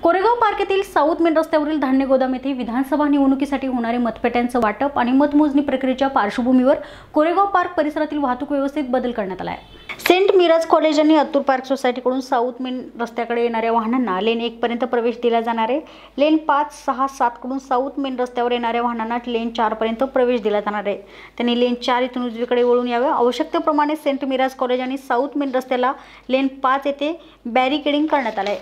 Koregaon park येथील south main रस्त्यावरील धान्य गोदाम येथे विधानसभा निवडणुकीसाठी होणारे मतपेट्यांचं वाटप आणि मतमोजणी प्रक्रियेच्या पार्श्वभूमीवर कोरेगाव पार्क परिसरातील वाहतूक व्यवस्थेत बदल करण्यात आला आहे सेंट मिराज कॉलेज आणि अत्तूर पार्क सोसायटीकडून साऊथ मेन रस्त्याकडे येणाऱ्या वाहनांना लेन एकपर्यंत प्रवेश दिला जाणार आहे. लेन पाच सहा सातकडून साऊथ मेन रस्त्यावर येणाऱ्या वाहनांना लेन चारपर्यंत प्रवेश दिला जाणार आहे. त्यांनी लेन चार इथून उजवीकडे वळून यावे. आवश्यकतेप्रमाणे सेंट मिराज कॉलेज आणि साऊथ मेन रस्त्याला लेन पाच येथे बॅरिकेडिंग करण्यात आलं आहे